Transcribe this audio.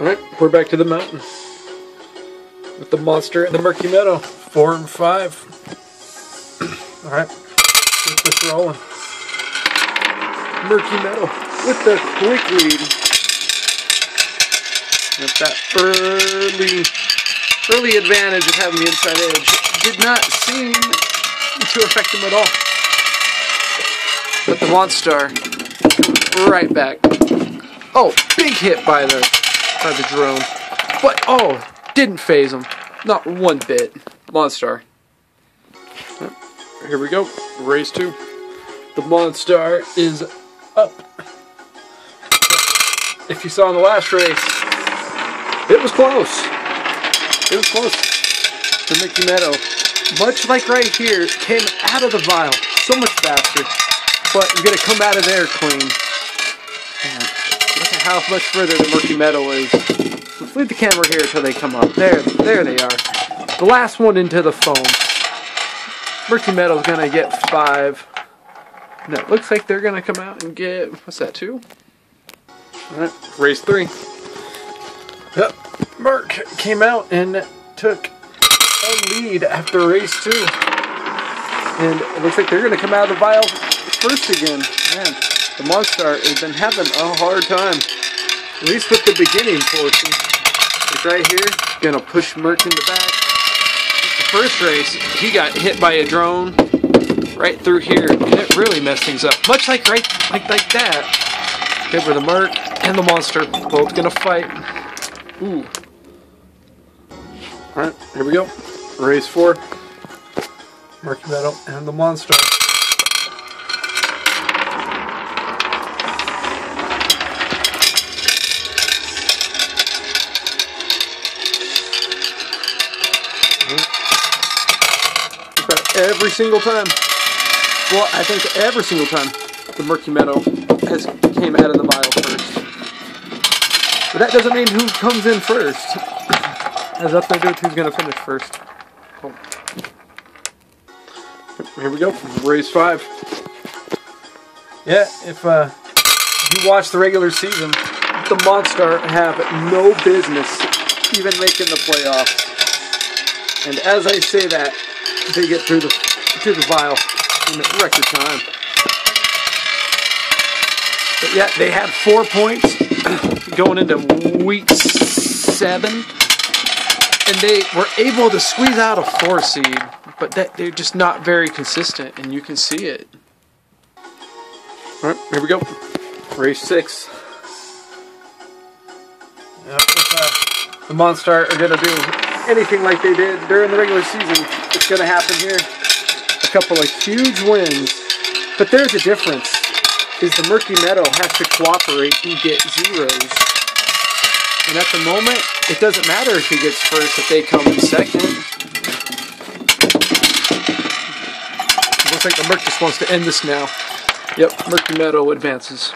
Alright, we're back to the mountain. With the monster and the murky meadow. Four and five. Alright, keep this rolling. Murky meadow with the quick lead. With that early, early advantage of having the inside edge did not seem to affect him at all. But the Monster right back. Oh, big hit by the by the drone. But oh, didn't phase him. Not one bit. Monstar. Here we go. Race two. The Monstar is up. If you saw in the last race, it was close. It was close. The Mickey Meadow, much like right here, came out of the vial so much faster. But you're gonna come out of there clean. How much further the Murky Meadow is. Let's leave the camera here until they come up. There, there they are. The last one into the foam. Murky Meadow's gonna get five. No, it looks like they're gonna come out and get what's that, two? Uh, Alright, race three. Yep. Merc came out and took a lead after race two. And it looks like they're gonna come out of the vial first again. Man, the Monster has been having a hard time. At least with the beginning portion. It's right here, gonna push Merc in the back. The first race, he got hit by a drone right through here, and it really messed things up. Much like right like like that. Okay, where the Merc and the Monster both gonna fight. Ooh. Alright, here we go. Race four. Murky Meadow and the Monster. Every single time. Well, I think every single time the Murky Meadow has came out of the vial first. But that doesn't mean who comes in first. Has up there who's going to finish first. Oh. Here we go, race five. Yeah, if uh, you watch the regular season, the Monster have no business even making the playoffs. And as I say that, they get through the through the vial in the record time. But yeah, they had four points going into week seven, and they were able to squeeze out a four seed, but that they're just not very consistent, and you can see it. All right, here we go. Race six. Yep, uh, the Monster are gonna do anything like they did during the regular season. It's gonna happen here. A couple of huge wins, but there's a difference. Is the Murky Meadow has to cooperate and get zeros. And at the moment, it doesn't matter if he gets first if they come in second. Looks like the Merc just wants to end this now. Yep, Murky Meadow advances.